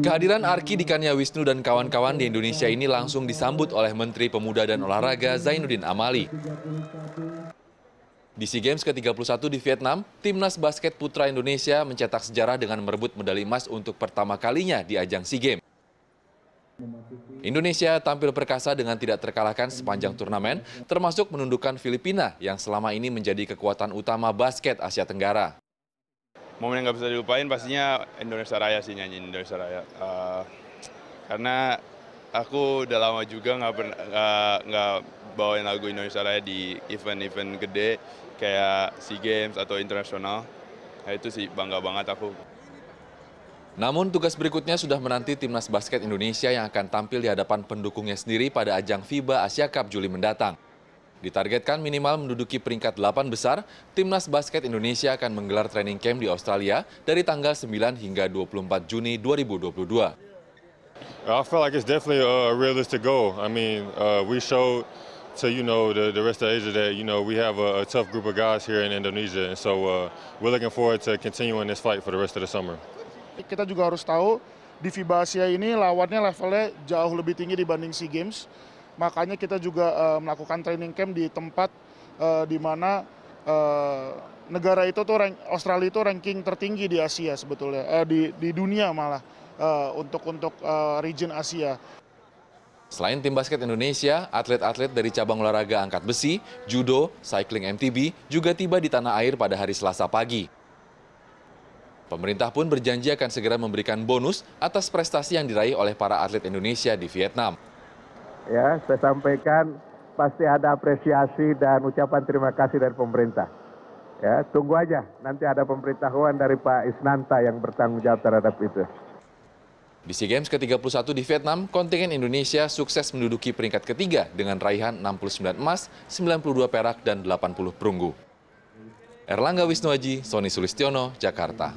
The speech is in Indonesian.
Kehadiran Arki Dikanya Wisnu dan kawan-kawan di Indonesia ini langsung disambut oleh Menteri Pemuda dan Olahraga Zainuddin Amali. Di SEA Games ke-31 di Vietnam, timnas basket putra Indonesia mencetak sejarah dengan merebut medali emas untuk pertama kalinya di ajang SEA Games. Indonesia tampil perkasa dengan tidak terkalahkan sepanjang turnamen, termasuk menundukkan Filipina yang selama ini menjadi kekuatan utama basket Asia Tenggara momen yang nggak bisa dilupain pastinya Indonesia Raya sih nyanyi Indonesia Raya. Uh, karena aku udah lama juga nggak pernah nggak bawain lagu Indonesia Raya di event-event gede kayak SEA Games atau internasional. Nah, itu sih bangga banget aku. Namun tugas berikutnya sudah menanti timnas basket Indonesia yang akan tampil di hadapan pendukungnya sendiri pada ajang FIBA Asia Cup Juli mendatang. Ditargetkan minimal menduduki peringkat 8 besar, timnas basket Indonesia akan menggelar training camp di Australia dari tanggal 9 hingga 24 Juni 2022. I feel like it's definitely a realistic goal. I mean, uh, we showed to you know the, the rest of Asia that you know we have a, a tough group of guys here in Indonesia, and so uh, we're looking forward to continuing this fight for the rest of the summer. Kita juga harus tahu di FIBA Asia ini lawannya levelnya jauh lebih tinggi dibanding SEA Games. Makanya kita juga uh, melakukan training camp di tempat uh, di mana uh, negara itu tuh Australia itu ranking tertinggi di Asia sebetulnya, di di dunia malah untuk untuk region Asia. Selain tim basket Indonesia, atlet-atlet dari cabang olahraga angkat besi, judo, cycling MTB juga tiba di tanah air pada hari Selasa pagi. Pemerintah pun berjanji akan segera memberikan bonus atas prestasi yang diraih oleh para atlet Indonesia di Vietnam ya saya sampaikan pasti ada apresiasi dan ucapan terima kasih dari pemerintah. Ya, tunggu aja nanti ada pemberitahuan dari Pak Isnanta yang bertanggung jawab terhadap itu. Di SEA Games ke-31 di Vietnam, kontingen Indonesia sukses menduduki peringkat ketiga dengan raihan 69 emas, 92 perak, dan 80 perunggu. Erlangga Wisnuaji, Sony Sulistiono, Jakarta.